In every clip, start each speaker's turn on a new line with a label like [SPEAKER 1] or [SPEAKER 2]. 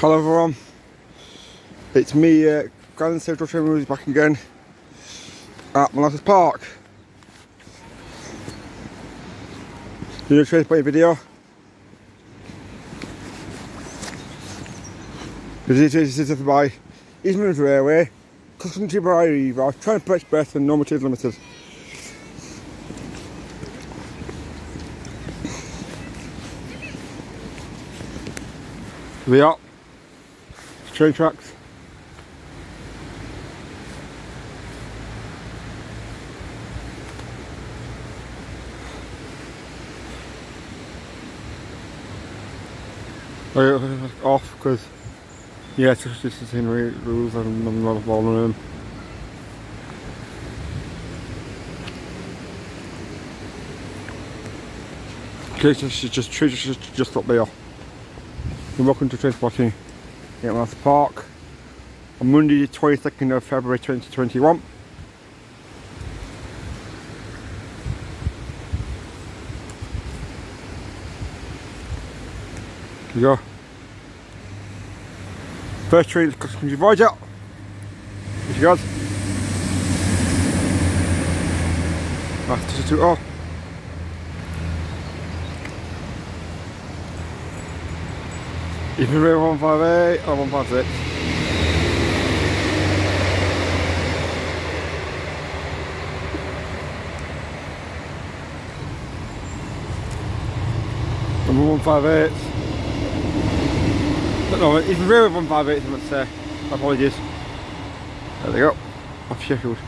[SPEAKER 1] Hello everyone, it's me, uh, Grand Central Train back again at Millhouses Park. Doing a trace by video. This is by East Midlands Railway, Custom to by Eva, TransPennine Express and Normative Limited. We are tracks. Oh, off because yeah, it's just, the same rules and I'm not following them. Okay, just just just just, just up there. And welcome to Trainspotting Moss Park on Monday the 22nd of February 2021. Here go. First comes from Voyager. Here she goes. That's two oh. Oh. Even River 158 or 156. Number 158. No, even River 158 I must say. Apologies. There we go. Off Sheffield.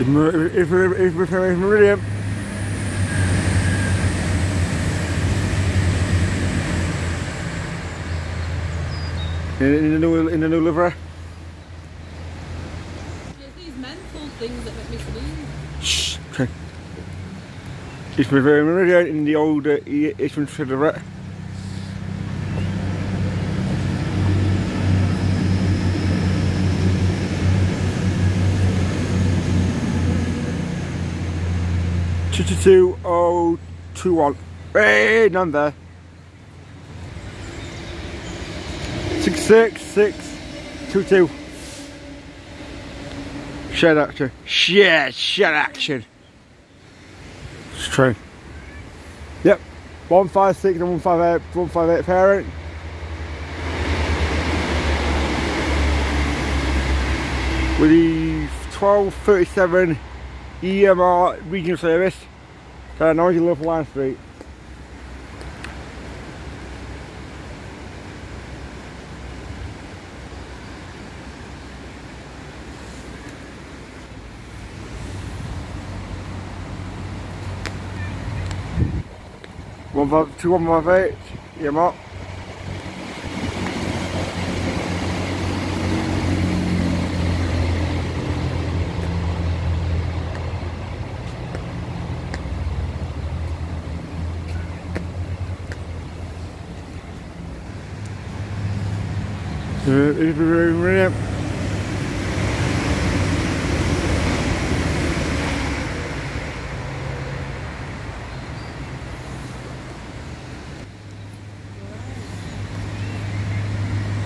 [SPEAKER 1] If if if if Meridian. In, in the new in the new livery.
[SPEAKER 2] These mental things that make me sneeze.
[SPEAKER 1] Shh. Okay. It's Meridian in the old uh, Eastman Livery. Two two two oh two one. Hey, none there. Six six six two two. Shed action. Shed shed action. It's true. Yep. One five six and one five eight. One five eight parent. With the twelve thirty seven EMR regional service. Uh, Norwich Liverpool Lime Street. One five two one five eight, EMR.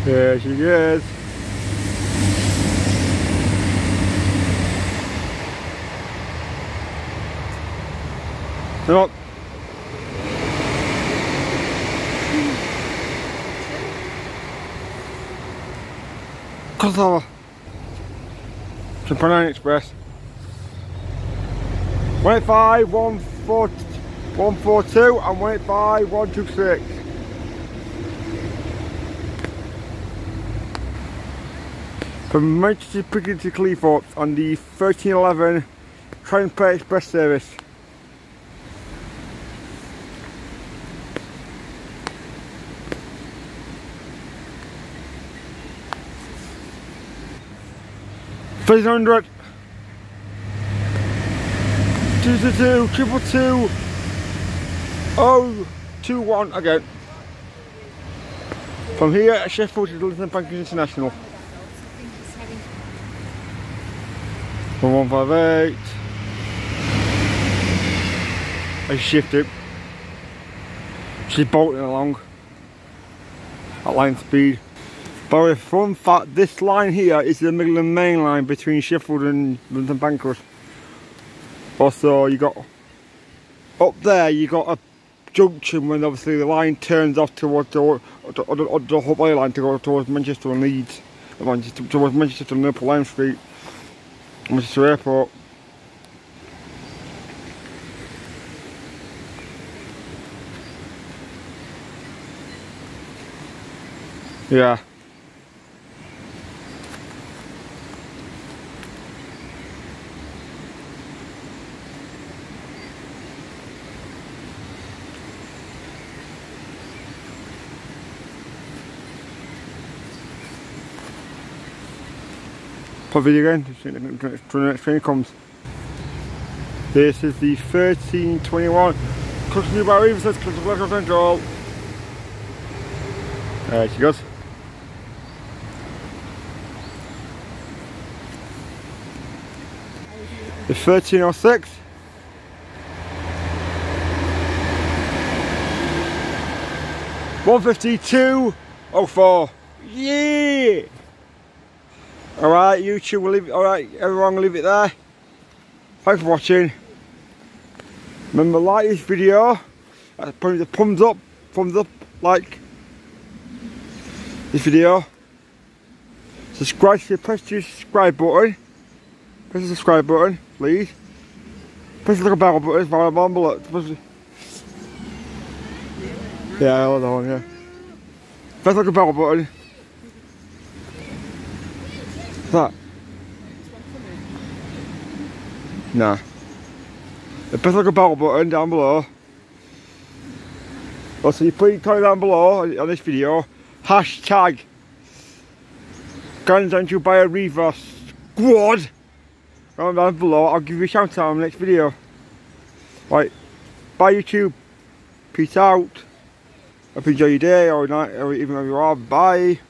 [SPEAKER 1] There she goes. Come on. Kosovo. TransPennine Express. 185, 142 and 185, 126. From Manchester Piccadilly to Cleethorpes on the 1311 Train Express service. Three hundred. Two two two triple two. Oh two one again. From here at Sheffield to London Bank International. From 158. I shift it. She's bolting along at line speed. Way, fun fact, this line here is the Midland main line between Sheffield and London Bankers. Also, you got up there, you got a junction when obviously the line turns off towards the, the, the, the line to go towards Manchester and Leeds, uh, Manchester, towards Manchester and Liverpool Lime Street, Manchester Airport. Yeah. Video again, when the next train comes. This is the 1321 Custom by Reeves, says Custom Central. There she goes. The 1306. One fifty two oh four. Yeah. Alright, YouTube we'll leave it alright, everyone leave it there. Thanks for watching. Remember like this video. Uh, put the thumbs up, thumbs up, like this video. Subscribe, press the subscribe button. Press the subscribe button, please. Press the little bell button, bell button below. Yeah, hold on, yeah. Press the little bell button. That? Nah. The little bell button down below. Also, you your comment down below on this video. Hashtag Guns and you buy a reverse squad. Comment down below. I'll give you a shout out on the next video. Right. Bye YouTube. Peace out. Hope you enjoy your day or night or even where you are. Bye.